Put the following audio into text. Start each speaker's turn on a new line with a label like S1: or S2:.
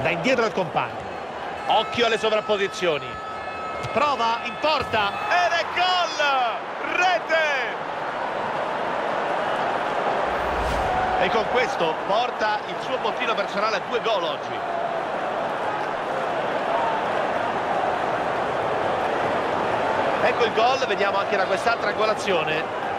S1: dà indietro il compagno. Occhio alle sovrapposizioni. Prova in porta ed è gol! Rete! E con questo porta il suo bottino personale a due gol oggi. Ecco il gol, vediamo anche da quest'altra angolazione.